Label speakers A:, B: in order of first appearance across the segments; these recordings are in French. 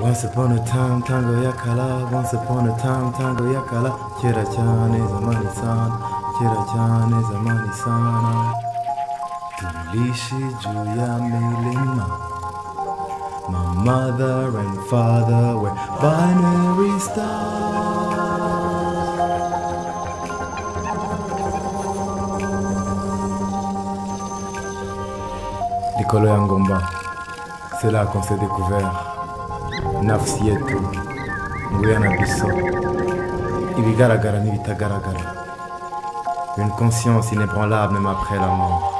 A: Once upon a time tango yakala. Once upon a time tango yakala. Kera cyane zamani sana Kera cyane zamani sana Tulishi juu ya milima. My mother and father were binary stars. Likolo ya ngomba C'est là qu'on s'est découvert nafsi yetu nguya na biso ibigaragara n'ibitagaragara une conscience inébranlable même après la mort.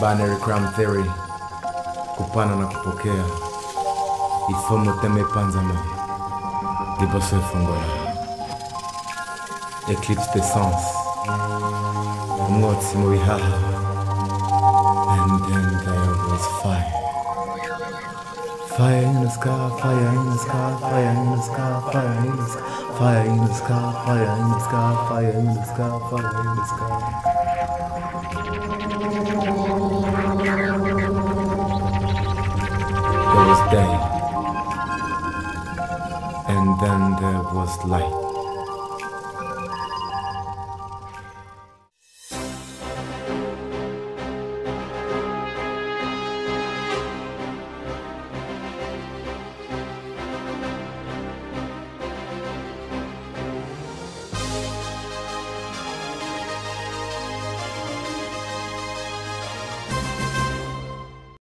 A: Binary crime theory. Kupana na kupokea ifomo teme panzama liboso efungola eclipse d'essence umwotsi mu bihaha and then there was fire Fire in the sky, fire in the sky, fire in the sky, fire in the sky, fire in the sky, fire in the sky, fire in the sky, fire in the sky. There was day, and then there was light.